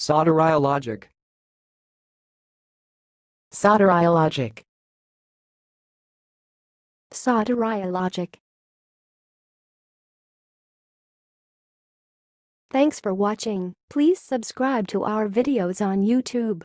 Soteriologic. Soteriologic. Soteriologic. Thanks for watching. Please subscribe to our videos on YouTube.